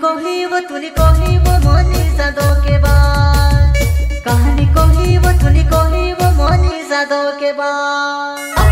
को ही वो तुली को ही वो मोनी सदों के बाद। कहानी को वो तुली को ही वो मोनी सदों के बाद।